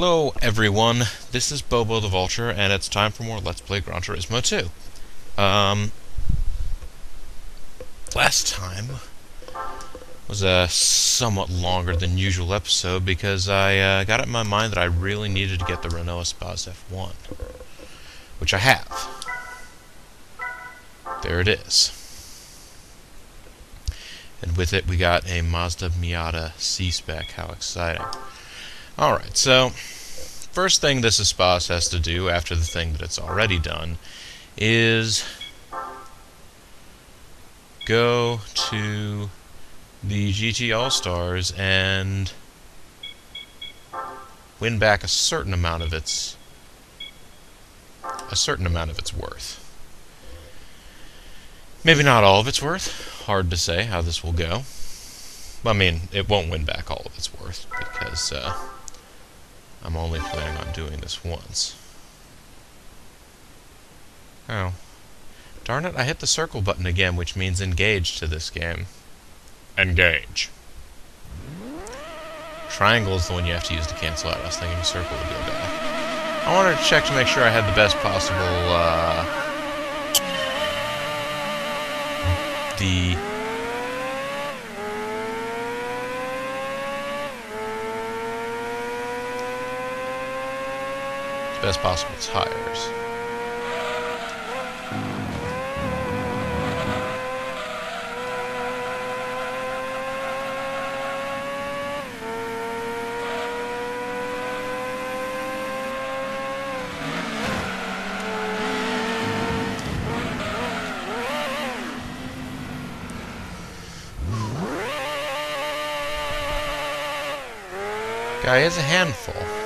Hello everyone, this is Bobo the Vulture, and it's time for more Let's Play Gran Turismo 2. Um, last time was a somewhat longer than usual episode because I uh, got it in my mind that I really needed to get the Renault Espace F1, which I have. There it is. And with it we got a Mazda Miata C-Spec, how exciting. Alright, so first thing this Espace has to do after the thing that it's already done is go to the GT All-Stars and win back a certain amount of its a certain amount of its worth. Maybe not all of its worth. Hard to say how this will go. I mean, it won't win back all of its worth because uh, I'm only planning on doing this once. Oh. Darn it, I hit the circle button again, which means engage to this game. Engage. Triangle is the one you have to use to cancel out. I was thinking circle would go back. I wanted to check to make sure I had the best possible, uh, the best possible tires. Guy is a handful.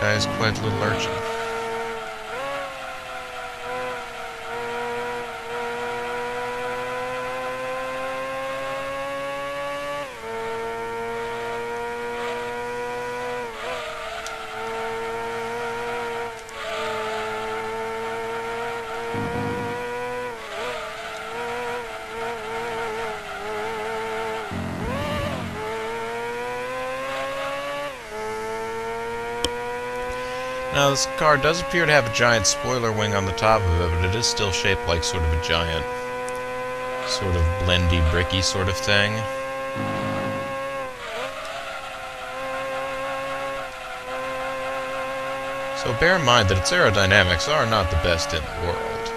Guy is quite a little urchin. This car does appear to have a giant spoiler wing on the top of it, but it is still shaped like sort of a giant, sort of blendy, bricky sort of thing. So bear in mind that its aerodynamics are not the best in the world.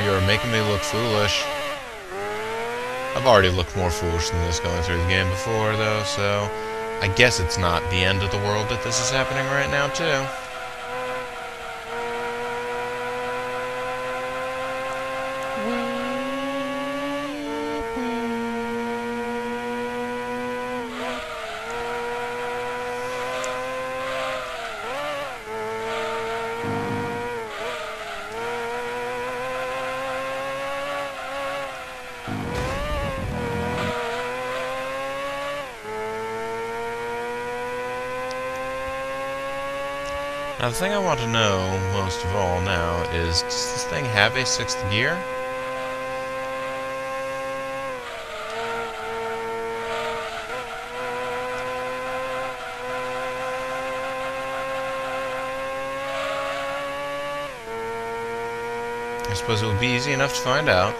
Car, you're making me look foolish. I've already looked more foolish than this going through the game before, though, so... I guess it's not the end of the world that this is happening right now, too. The thing I want to know, most of all now, is does this thing have a sixth gear? I suppose it would be easy enough to find out.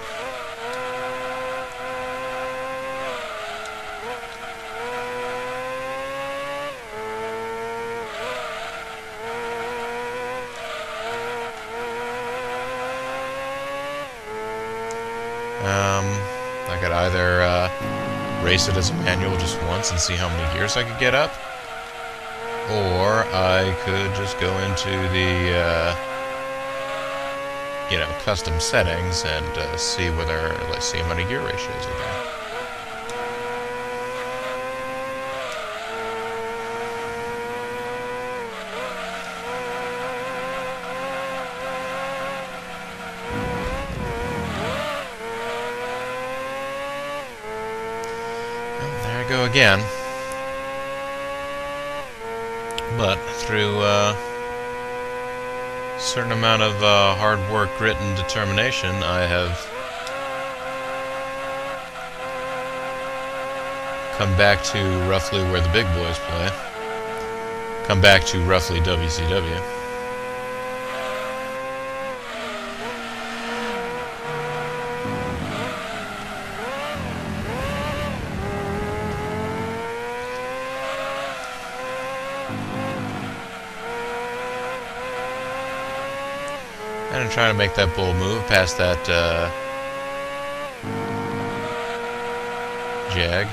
Um, I could either uh, race it as a manual just once and see how many gears I could get up, or I could just go into the, uh, you know, custom settings and uh, see whether, let's see how many gear ratios are there. Again. But through uh, a certain amount of uh, hard work, grit, and determination, I have come back to roughly where the big boys play. Come back to roughly WCW. I'm trying to make that bull move past that uh, jag.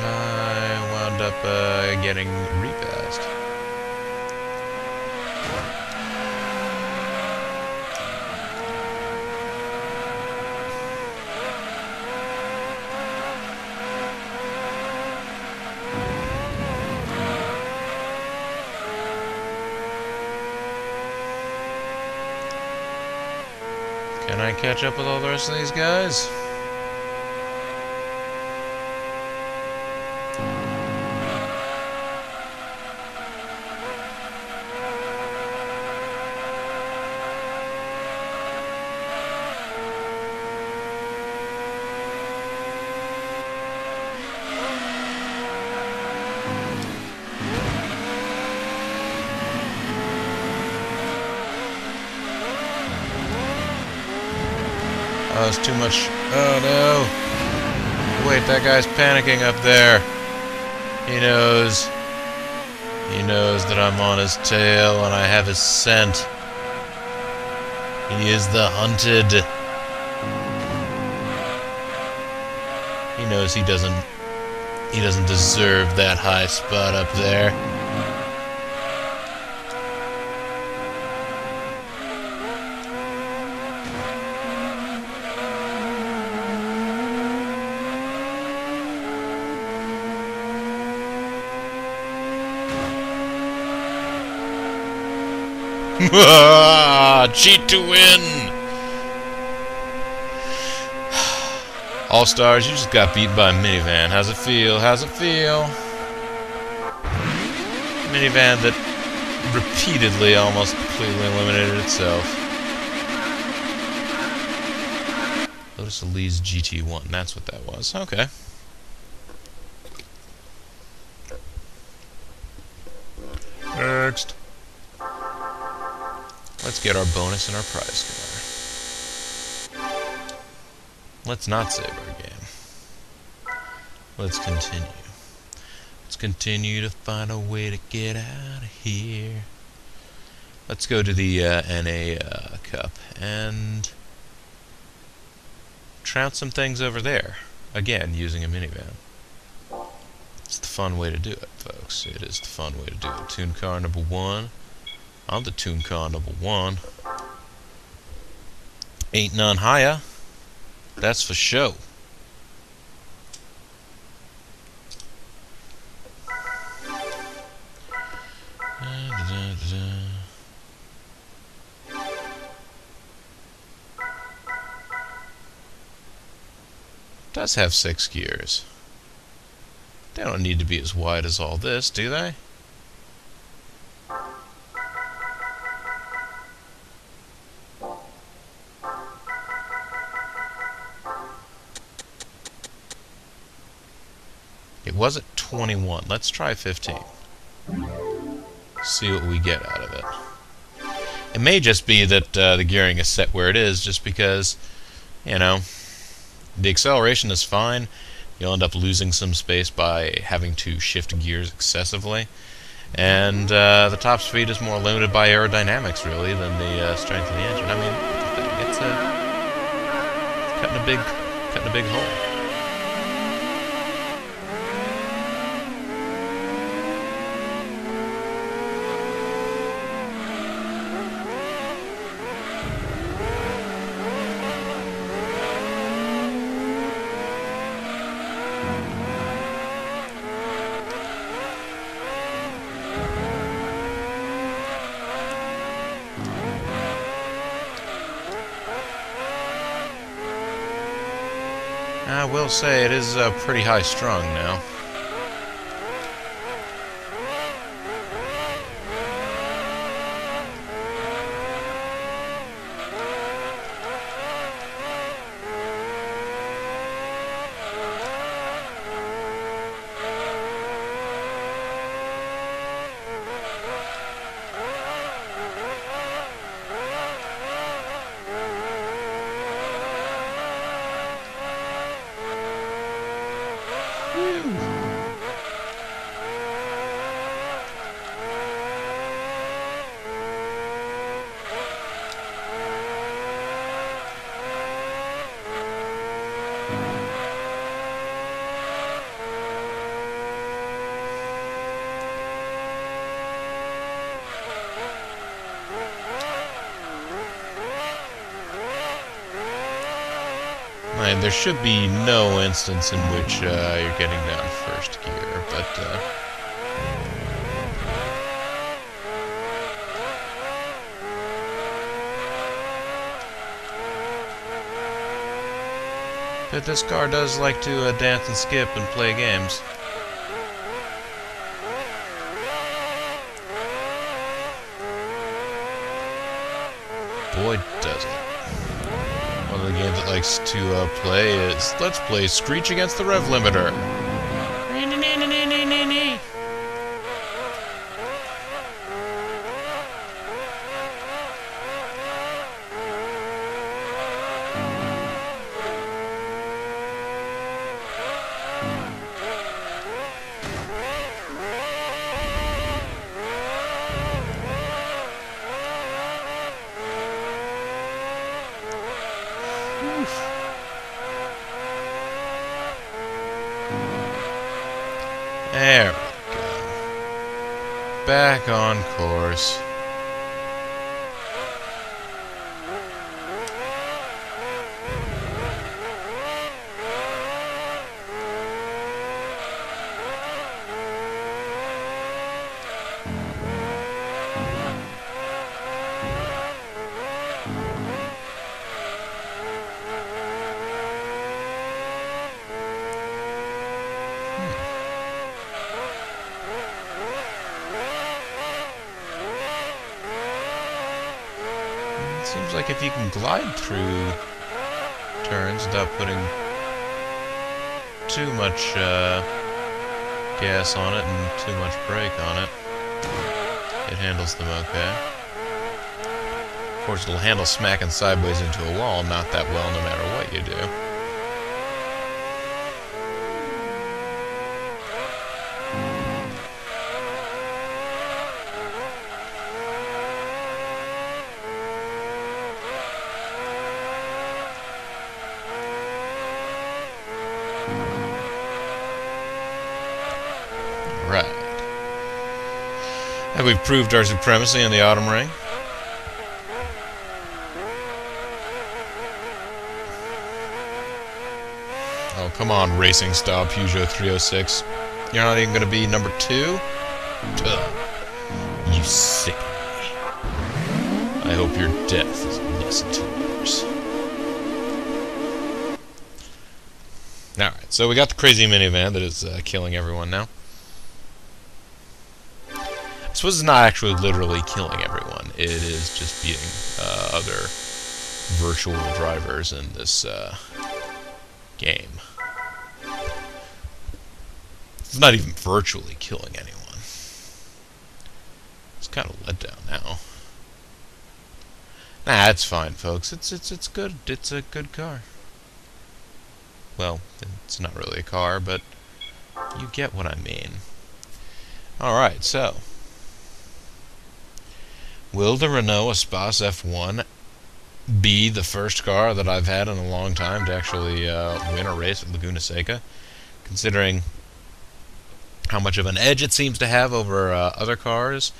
I wound up uh, getting Can I catch up with all the rest of these guys? Oh, it's too much. Oh no. Wait, that guy's panicking up there. He knows. He knows that I'm on his tail and I have his scent. He is the hunted. He knows he doesn't he doesn't deserve that high spot up there. Cheat to win! All stars, you just got beat by a minivan. How's it feel? How's it feel? Minivan that repeatedly almost completely eliminated itself. Lotus Elise GT1, that's what that was. Okay. Next. Let's get our bonus and our prize card. Let's not save our game. Let's continue. Let's continue to find a way to get out of here. Let's go to the uh, NA uh, Cup and trounce some things over there. Again, using a minivan. It's the fun way to do it, folks. It is the fun way to do it. Tune car number one. On the tune car number one. Ain't none higher. That's for show. Does have six gears. They don't need to be as wide as all this, do they? It was at 21. Let's try 15. See what we get out of it. It may just be that uh, the gearing is set where it is, just because, you know, the acceleration is fine. You'll end up losing some space by having to shift gears excessively. And uh, the top speed is more limited by aerodynamics, really, than the uh, strength of the engine. I mean, it's, a, it's cutting a big, cutting a big hole. Say it is uh, pretty high strung now. And there should be no instance in which uh, you're getting down first gear, but... Uh, But this car does like to uh, dance and skip and play games. Boy, does it. One of the games it likes to uh, play is Let's Play Screech Against the Rev Limiter. There we go. Back on course. Seems like if you can glide through turns without putting too much uh, gas on it and too much brake on it, it handles them okay. Of course, it'll handle smacking sideways into a wall not that well no matter what you do. Right. And we've proved our supremacy in the autumn ring. Oh, come on, racing style Peugeot 306. You're not even going to be number two? You sick. I hope your death is less to yours. Alright, so we got the crazy minivan that is uh, killing everyone now. I suppose it's not actually literally killing everyone. It is just beating uh, other virtual drivers in this uh, game. It's not even virtually killing anyone. It's kind of let down now. Nah, it's fine, folks. It's it's it's good. It's a good car. Well, it's not really a car, but you get what I mean. Alright, so. Will the Renault Espace F1 be the first car that I've had in a long time to actually uh, win a race at Laguna Seca? Considering how much of an edge it seems to have over uh, other cars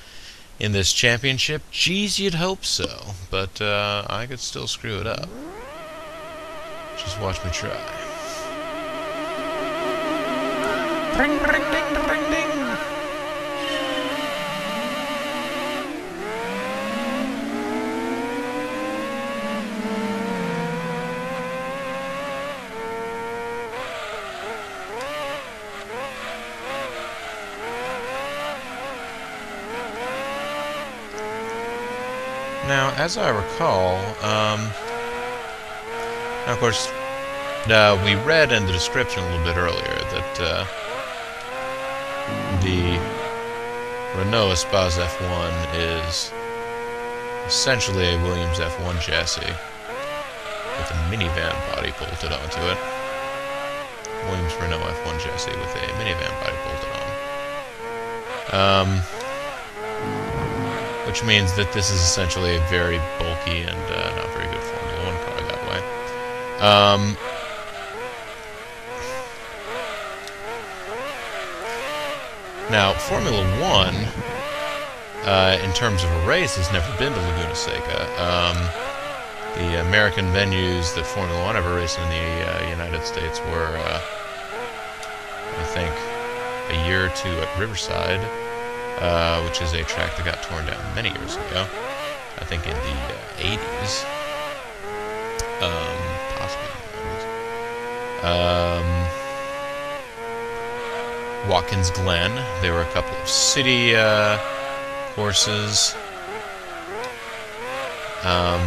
in this championship, geez, you'd hope so. But uh, I could still screw it up. Just watch me try. Ding, ding. Now, as I recall, um, now of course, uh, we read in the description a little bit earlier that uh, the Renault Espace F1 is essentially a Williams F1 chassis with a minivan body bolted onto it. Williams Renault F1 chassis with a minivan body bolted on. Um, which means that this is essentially a very bulky and uh, not very good Formula One car that way. Um, now, Formula One, uh, in terms of a race, has never been to Laguna Seca. Um, the American venues that Formula One ever raced in the uh, United States were, uh, I think, a year or two at Riverside, uh, which is a track that got torn down many years ago. I think in the 80s. Uh, um, possibly 80s. Um, Watkins Glen. There were a couple of city uh, courses. Um,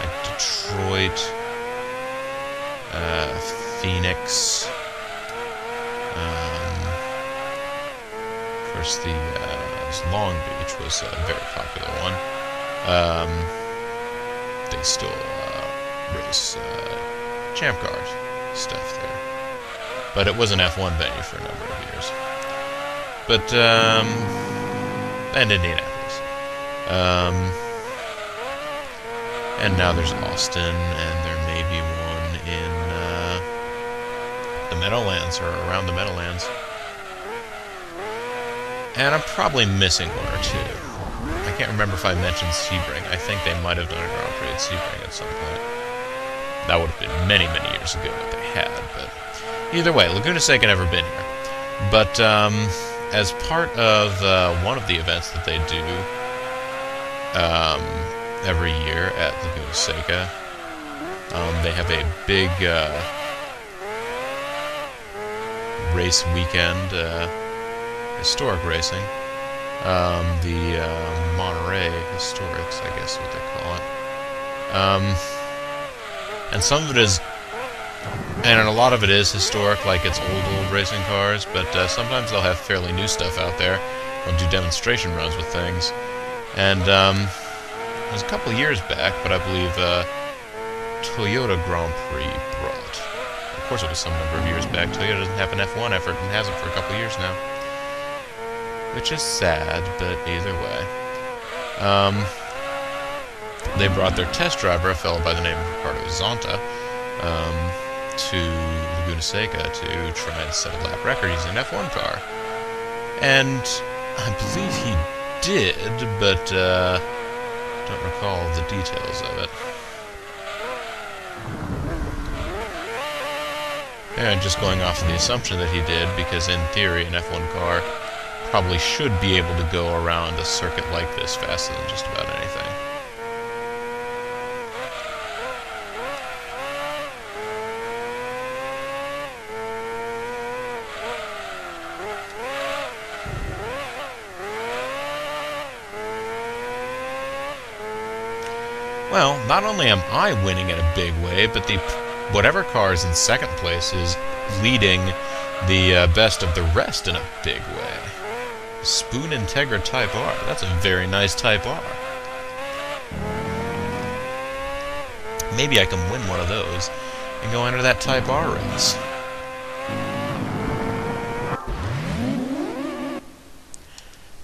like Detroit, uh, Phoenix. Um, of course, the uh, Long Beach was a very popular one. Um, they still uh, race uh, Champ Cars stuff there. But it was an F1 venue for a number of years. But, um, and Indianapolis. Um, and now there's Austin, and there may be one in uh, the Meadowlands or around the Meadowlands. And I'm probably missing one or two. I can't remember if I mentioned Sebring. I think they might have done a Grand Prix at Sebring at some point. That would have been many, many years ago that they had, but either way, Laguna Seca never been here. But um, as part of uh, one of the events that they do um, every year at Laguna Seca, um, they have a big uh, race weekend, uh, historic racing. Um, the uh, Monterey Historics, I guess what they call it. Um, and some of it is, and a lot of it is historic, like it's old, old racing cars, but uh, sometimes they'll have fairly new stuff out there. They'll do demonstration runs with things. And um, it was a couple years back, but I believe uh, Toyota Grand Prix brought. Of course, it was some number of years back. Toyota doesn't have an F1 effort and hasn't for a couple years now. Which is sad, but either way. Um, they brought their test driver, a fellow by the name of Ricardo Zonta, um, to Laguna Seca to try and set a lap record using an F1 car. And I believe he did, but uh, don't recall the details of it. And just going off of the assumption that he did, because in theory an F1 car probably should be able to go around a circuit like this faster than just about anything. Well, not only am I winning in a big way, but the whatever car is in second place is leading the uh, best of the rest in a big way. Spoon Integra Type R. That's a very nice Type R. Maybe I can win one of those and go enter that Type R race.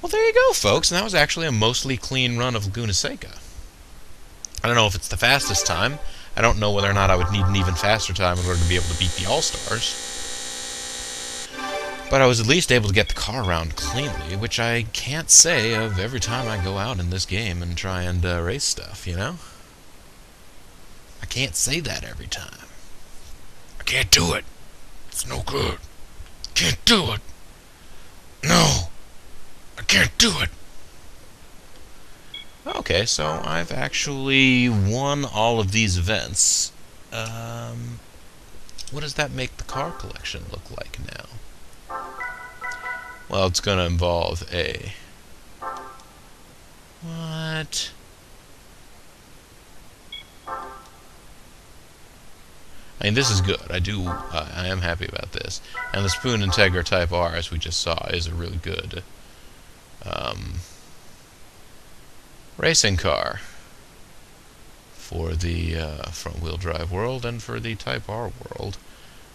Well, there you go, folks. And that was actually a mostly clean run of Laguna Seca. I don't know if it's the fastest time. I don't know whether or not I would need an even faster time in order to be able to beat the All-Stars. But I was at least able to get the car around cleanly, which I can't say of every time I go out in this game and try and uh, race stuff, you know? I can't say that every time. I can't do it. It's no good. Can't do it. No. I can't do it. Okay, so I've actually won all of these events. Um, what does that make the car collection look like now? Well, it's going to involve a... What? I mean, this is good. I do. Uh, I am happy about this. And the Spoon Integra Type R, as we just saw, is a really good um, racing car for the uh, front-wheel drive world and for the Type R world.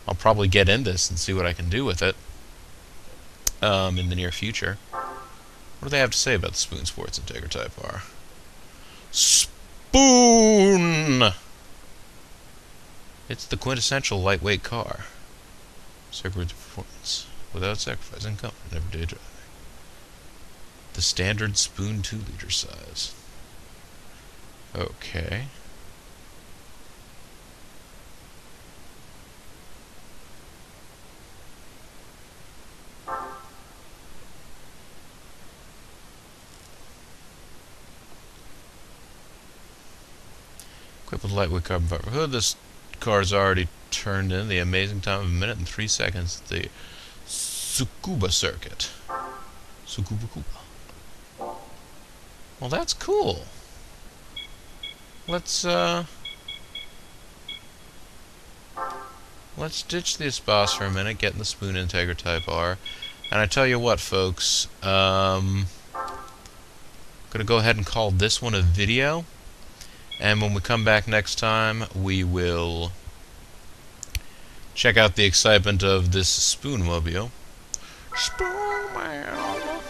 I'll probably get in this and see what I can do with it um, in the near future. What do they have to say about the Spoon Sports Integra Type R? Spoon! It's the quintessential lightweight car. Circuit performance without sacrificing comfort in everyday driving. The standard spoon 2 liter size. Okay. With lightweight carbon fiber hood, this car's already turned in the amazing time of a minute and three seconds at the Tsukuba circuit. Tsukuba Kuba. Well, that's cool. Let's, uh... Let's ditch this boss for a minute, get in the Spoon Integra Type R. And I tell you what, folks, um... Gonna go ahead and call this one a video. And when we come back next time, we will check out the excitement of this Spoonmobile. Spoonmobile.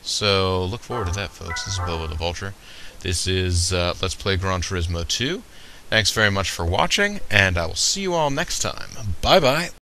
So, look forward to that, folks. This is Bobo the Vulture. This is uh, Let's Play Gran Turismo 2. Thanks very much for watching, and I will see you all next time. Bye-bye.